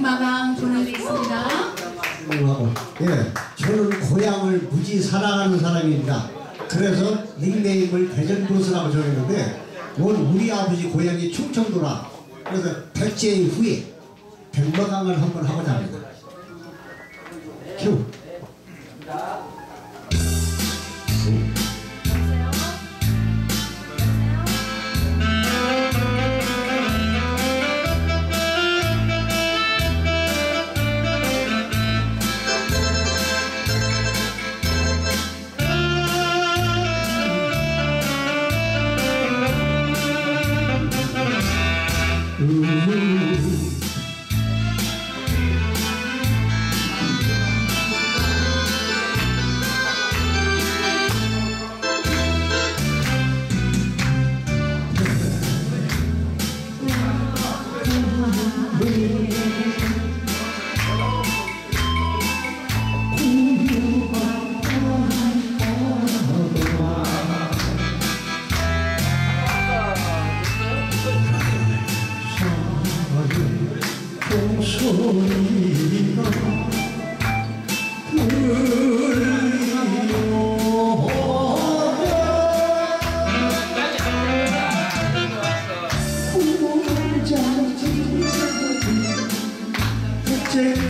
백마강 보내드리겠습니다. 하고 예, 저는 고향을 무지 사랑하는 사람입니다. 그래서 닉네임을 대전보스라고 정했는데 원 우리 아버지 고향이 충청도라 그래서 백제 후에 백마강을 한번 하고자 합니다. 큐. 소리가 제